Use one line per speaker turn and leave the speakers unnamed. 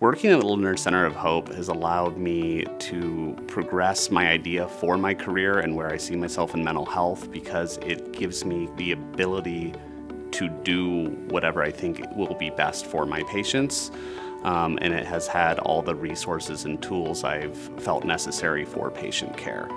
Working at the Lindner Center of Hope has allowed me to progress my idea for my career and where I see myself in mental health because it gives me the ability to do whatever I think will be best for my patients. Um, and it has had all the resources and tools I've felt necessary for patient care.